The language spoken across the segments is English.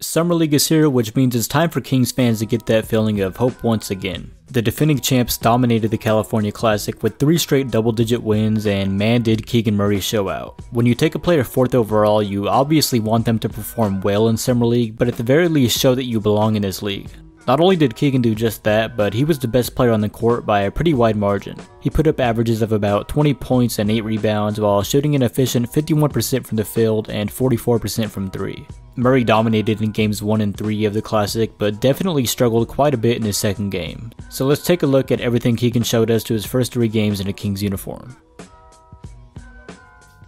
Summer League is here, which means it's time for Kings fans to get that feeling of hope once again. The defending champs dominated the California Classic with three straight double digit wins and man did Keegan Murray show out. When you take a player 4th overall, you obviously want them to perform well in Summer League, but at the very least show that you belong in this league. Not only did Keegan do just that, but he was the best player on the court by a pretty wide margin. He put up averages of about 20 points and 8 rebounds while shooting an efficient 51% from the field and 44% from 3. Murray dominated in games 1 and 3 of the Classic, but definitely struggled quite a bit in his second game. So let's take a look at everything Keegan showed us to his first 3 games in a Kings uniform.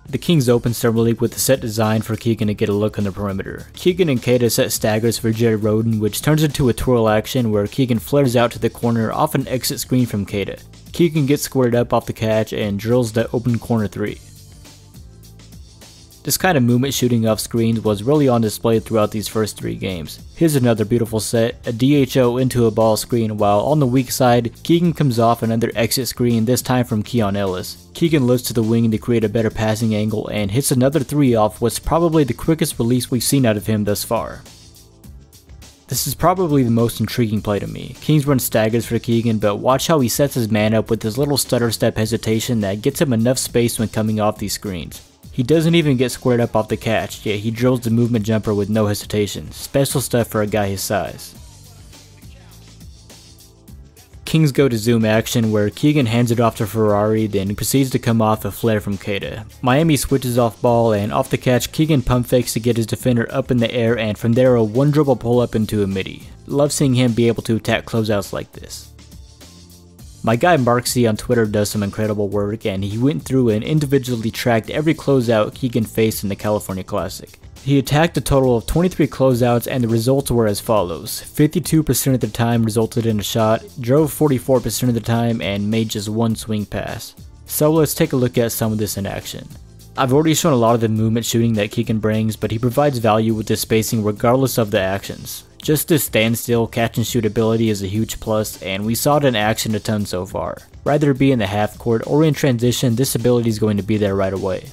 The Kings open Summer League with a set designed for Keegan to get a look on the perimeter. Keegan and Queta set staggers for Jared Rhoden, which turns into a twirl action where Keegan flares out to the corner off an exit screen from Queta. Keegan gets squared up off the catch and drills the open corner 3. This kind of movement shooting off screens was really on display throughout these first three games. Here's another beautiful set, a DHO into a ball screen while on the weak side, Keegan comes off another exit screen this time from Keon Ellis. Keegan looks to the wing to create a better passing angle and hits another 3 off what's probably the quickest release we've seen out of him thus far. This is probably the most intriguing play to me. Kings run staggers for Keegan, but watch how he sets his man up with his little stutter step hesitation that gets him enough space when coming off these screens. He doesn't even get squared up off the catch, yet he drills the movement jumper with no hesitation. Special stuff for a guy his size. Kings go to zoom action where Keegan hands it off to Ferrari, then proceeds to come off a flare from Queta. Miami switches off ball and off the catch, Keegan pump fakes to get his defender up in the air and from there a one dribble pull up into a midi. Love seeing him be able to attack closeouts like this. My guy Marksy on Twitter does some incredible work and he went through and individually tracked every closeout Keegan faced in the California Classic. He attacked a total of 23 closeouts and the results were as follows. 52% of the time resulted in a shot, drove 44% of the time, and made just one swing pass. So let's take a look at some of this in action. I've already shown a lot of the movement shooting that Keegan brings, but he provides value with the spacing regardless of the actions. Just this standstill catch and shoot ability is a huge plus, and we saw it in action a ton so far. Rather be in the half court or in transition, this ability is going to be there right away.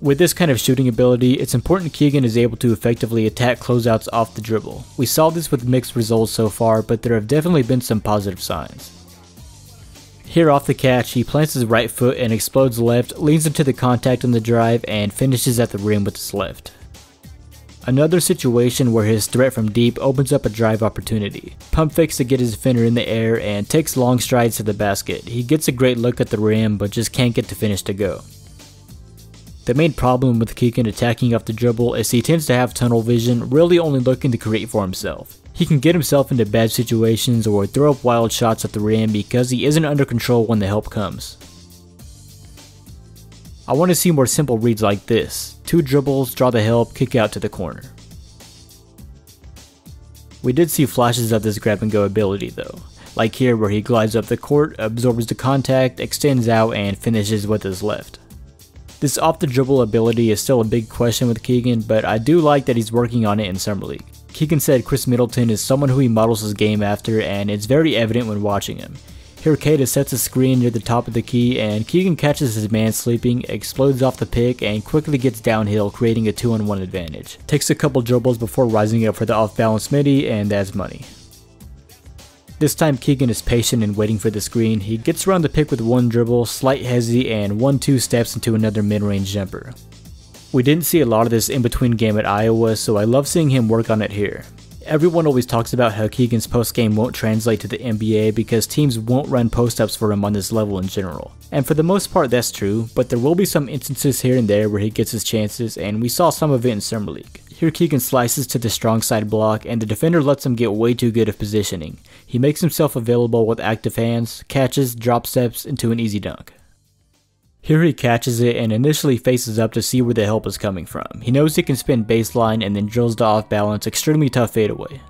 With this kind of shooting ability, it's important Keegan is able to effectively attack closeouts off the dribble. We saw this with mixed results so far, but there have definitely been some positive signs. Here off the catch, he plants his right foot and explodes left, leans into the contact on the drive, and finishes at the rim with his left. Another situation where his threat from deep opens up a drive opportunity. Pump fakes to get his defender in the air and takes long strides to the basket. He gets a great look at the rim but just can't get the finish to go. The main problem with Keegan attacking off the dribble is he tends to have tunnel vision, really only looking to create for himself. He can get himself into bad situations or throw up wild shots at the rim because he isn't under control when the help comes. I want to see more simple reads like this. Two dribbles, draw the help, kick out to the corner. We did see flashes of this grab and go ability though, like here where he glides up the court, absorbs the contact, extends out, and finishes with his left. This off the dribble ability is still a big question with Keegan, but I do like that he's working on it in Summer League. Keegan said Khris Middleton is someone who he models his game after, and it's very evident when watching him. Queta sets a screen near the top of the key and Keegan catches his man sleeping, explodes off the pick, and quickly gets downhill creating a 2 on 1 advantage. Takes a couple dribbles before rising up for the off balance midi and that's money. This time Keegan is patient and waiting for the screen. He gets around the pick with one dribble, slight hezzy, and 1-2 steps into another mid-range jumper. We didn't see a lot of this in between game at Iowa, so I love seeing him work on it here. Everyone always talks about how Keegan's post game won't translate to the NBA because teams won't run post ups for him on this level in general. And for the most part that's true, but there will be some instances here and there where he gets his chances and we saw some of it in Summer League. Here Keegan slices to the strong side block and the defender lets him get way too good of positioning. He makes himself available with active hands, catches, drop steps into an easy dunk. Here he catches it and initially faces up to see where the help is coming from. He knows he can spin baseline and then drills the off balance extremely tough fadeaway.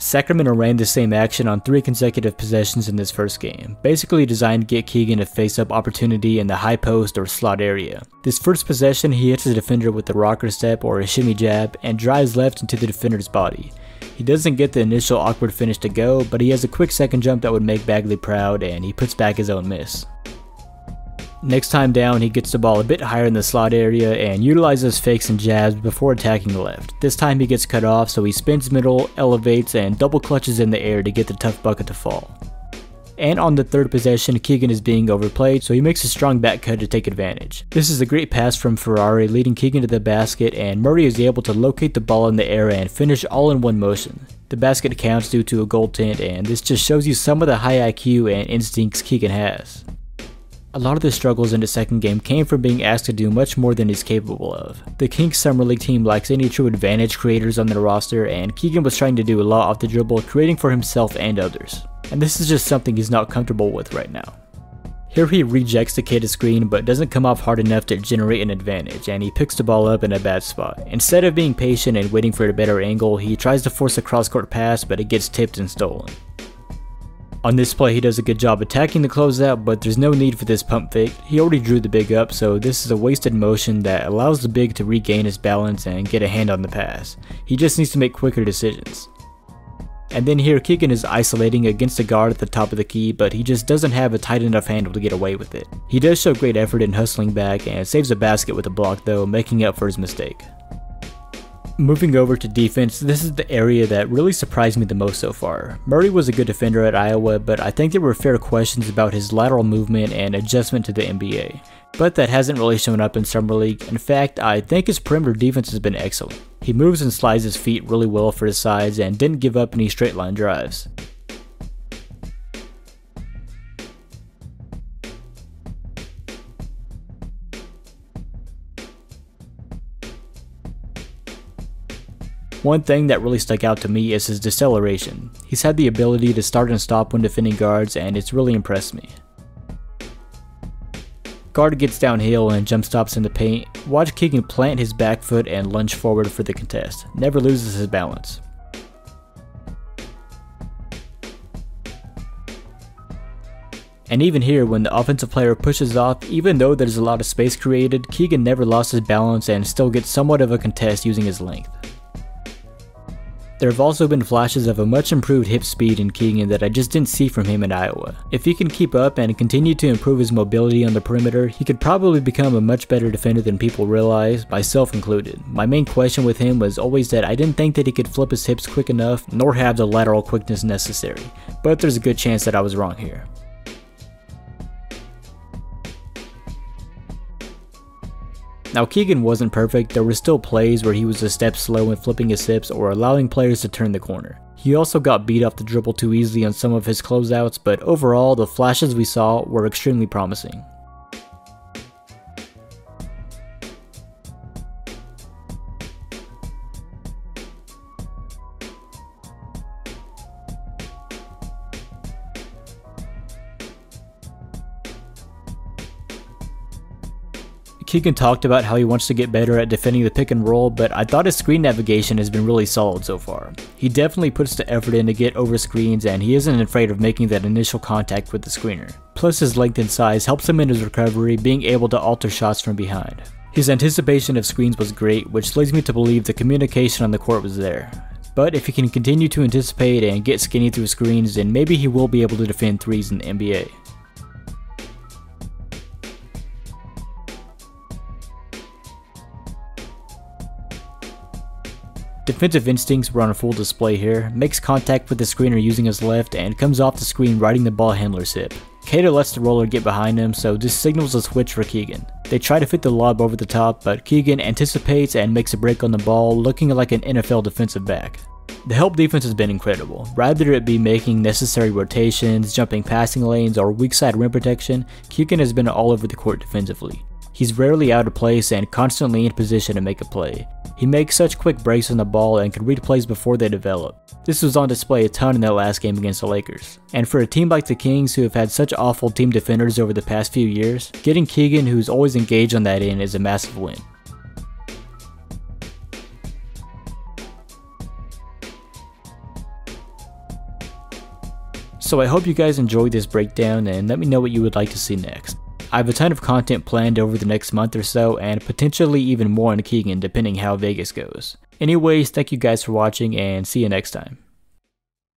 Sacramento ran the same action on three consecutive possessions in this first game, basically designed to get Keegan a face-up opportunity in the high post or slot area. This first possession he hits the defender with a rocker step or a shimmy jab and drives left into the defender's body. He doesn't get the initial awkward finish to go, but he has a quick second jump that would make Bagley proud and he puts back his own miss. Next time down, he gets the ball a bit higher in the slot area and utilizes fakes and jabs before attacking the left. This time he gets cut off, so he spins middle, elevates, and double clutches in the air to get the tough bucket to fall. And on the third possession, Keegan is being overplayed, so he makes a strong back cut to take advantage. This is a great pass from Ferrari, leading Keegan to the basket, and Murray is able to locate the ball in the air and finish all in one motion. The basket counts due to a goaltend, and this just shows you some of the high IQ and instincts Keegan has. A lot of the struggles in the second game came from being asked to do much more than he's capable of. The Kings Summer League team lacks any true advantage creators on their roster, and Keegan was trying to do a lot off the dribble, creating for himself and others and this is just something he's not comfortable with right now. Here he rejects the kid screen but doesn't come off hard enough to generate an advantage and he picks the ball up in a bad spot. Instead of being patient and waiting for a better angle, he tries to force a cross-court pass but it gets tipped and stolen. On this play he does a good job attacking the closeout but there's no need for this pump fake, he already drew the big up so this is a wasted motion that allows the big to regain his balance and get a hand on the pass. He just needs to make quicker decisions. And then here Keegan is isolating against a guard at the top of the key, but he just doesn't have a tight enough handle to get away with it. He does show great effort in hustling back and saves a basket with a block though, making up for his mistake. Moving over to defense, this is the area that really surprised me the most so far. Murray was a good defender at Iowa, but I think there were fair questions about his lateral movement and adjustment to the NBA. But that hasn't really shown up in Summer League. In fact, I think his perimeter defense has been excellent. He moves and slides his feet really well for his size and didn't give up any straight line drives. One thing that really stuck out to me is his deceleration. He's had the ability to start and stop when defending guards and it's really impressed me. Guard gets downhill and jump stops in the paint. Watch Keegan plant his back foot and lunge forward for the contest. Never loses his balance. And even here, when the offensive player pushes off, even though there's a lot of space created, Keegan never lost his balance and still gets somewhat of a contest using his length. There have also been flashes of a much improved hip speed in Keegan that I just didn't see from him in Iowa. If he can keep up and continue to improve his mobility on the perimeter, he could probably become a much better defender than people realize, myself included. My main question with him was always that I didn't think that he could flip his hips quick enough, nor have the lateral quickness necessary, but there's a good chance that I was wrong here. Now Keegan wasn't perfect, there were still plays where he was a step slow in flipping his hips or allowing players to turn the corner. He also got beat off the dribble too easily on some of his closeouts, but overall the flashes we saw were extremely promising. Keegan talked about how he wants to get better at defending the pick and roll, but I thought his screen navigation has been really solid so far. He definitely puts the effort in to get over screens and he isn't afraid of making that initial contact with the screener. Plus his length and size helps him in his recovery, being able to alter shots from behind. His anticipation of screens was great, which leads me to believe the communication on the court was there. But if he can continue to anticipate and get skinny through screens, then maybe he will be able to defend threes in the NBA. Defensive instincts were on full display here, makes contact with the screener using his left and comes off the screen riding the ball handler's hip. Cato lets the roller get behind him, so this signals a switch for Keegan. They try to fit the lob over the top, but Keegan anticipates and makes a break on the ball, looking like an NFL defensive back. The help defense has been incredible. Rather it be making necessary rotations, jumping passing lanes, or weak side rim protection, Keegan has been all over the court defensively. He's rarely out of place and constantly in position to make a play. He makes such quick breaks on the ball and can read plays before they develop. This was on display a ton in that last game against the Lakers. And for a team like the Kings who have had such awful team defenders over the past few years, getting Keegan who's always engaged on that end is a massive win. So I hope you guys enjoyed this breakdown and let me know what you would like to see next. I have a ton of content planned over the next month or so, and potentially even more on Keegan depending how Vegas goes. Anyways, thank you guys for watching, and see you next time.